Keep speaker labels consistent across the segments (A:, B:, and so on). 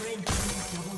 A: Red team double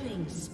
A: Shut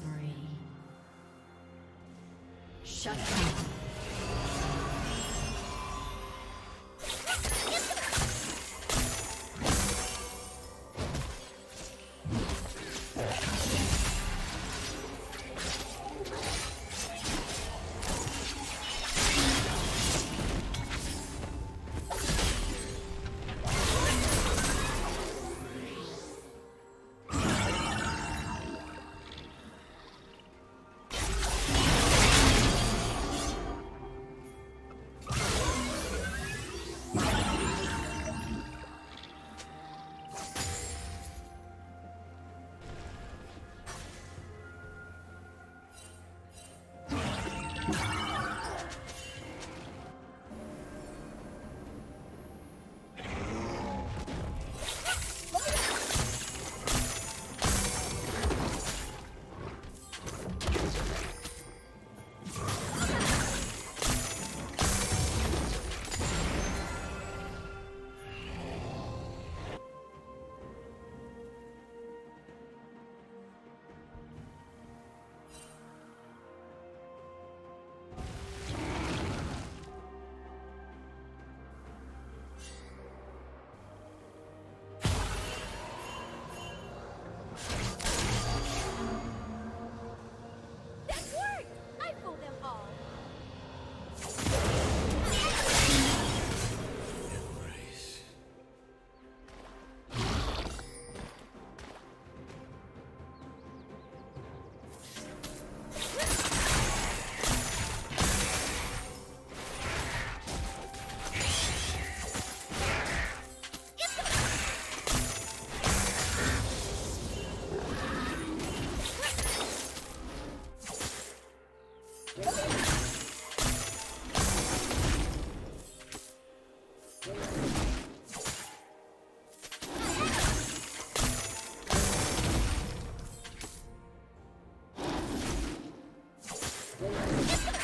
A: Let's go.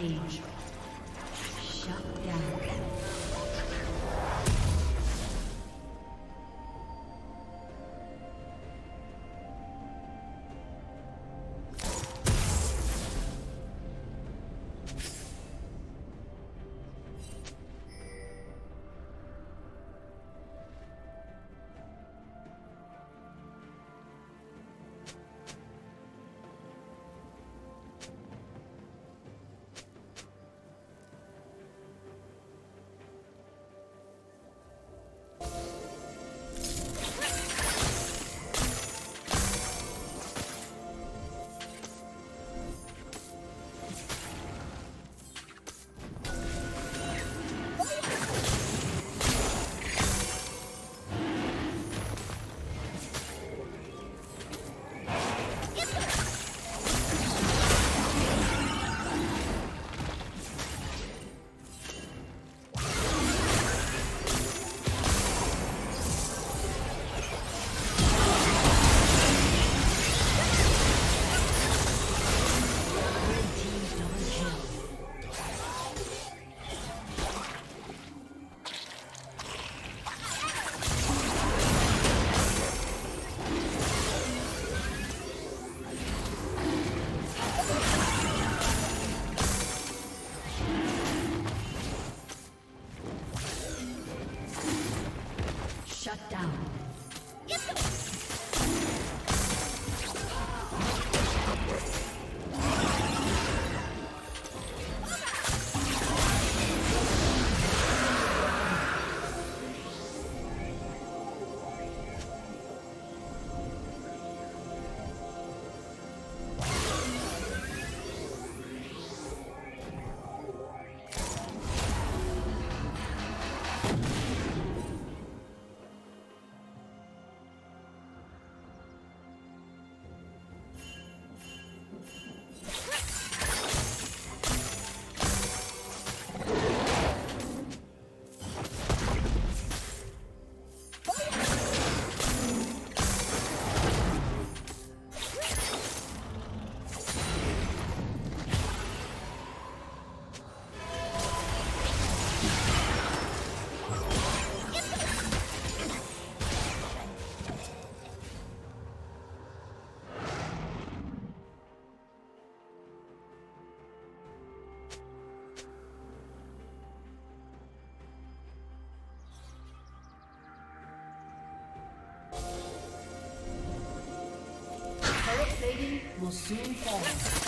A: Rampage. Will Consumo correto.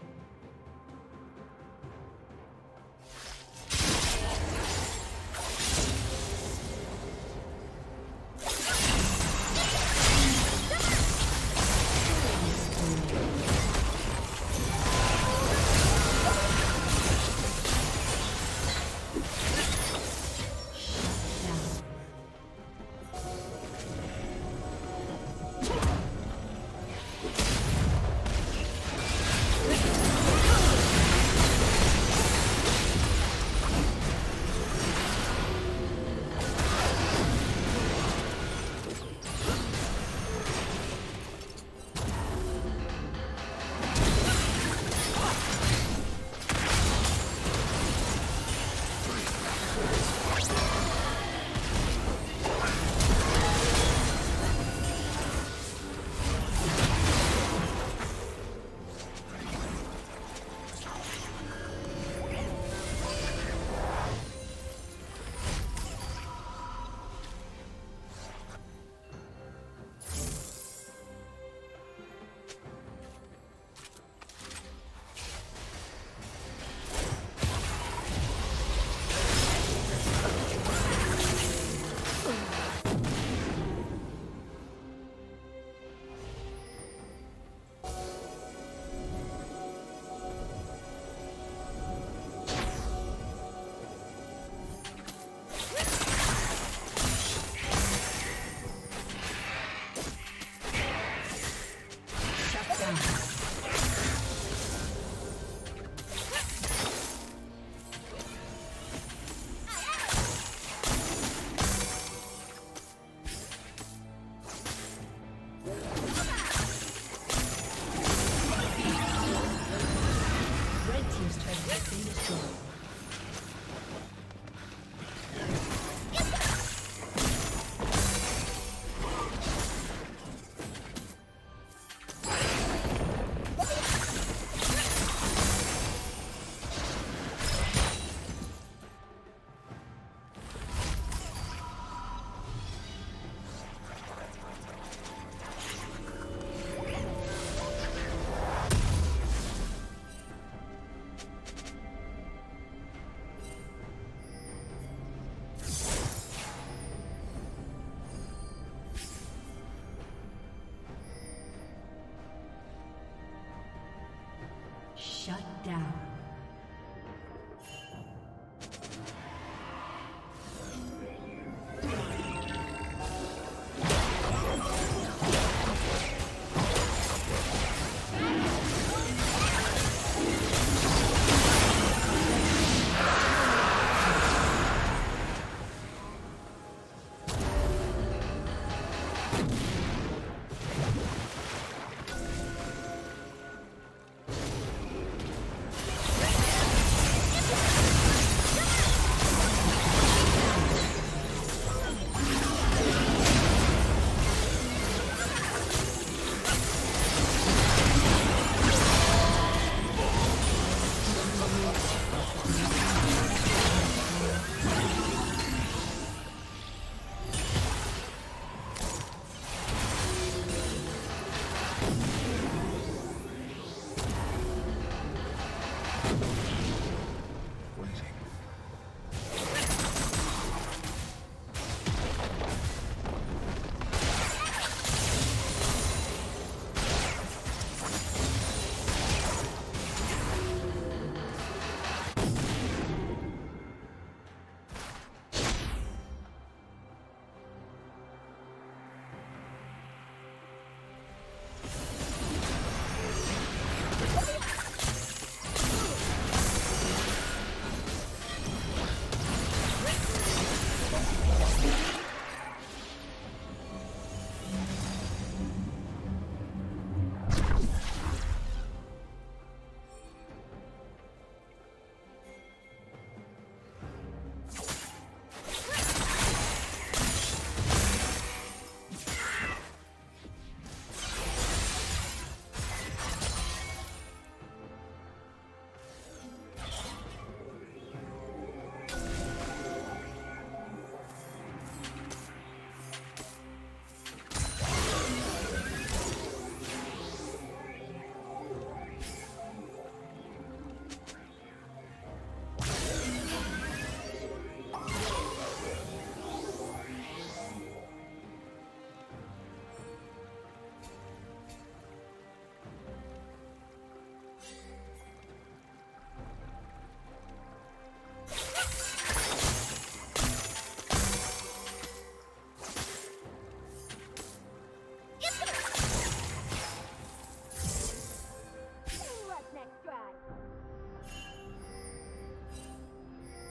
A: Shut down.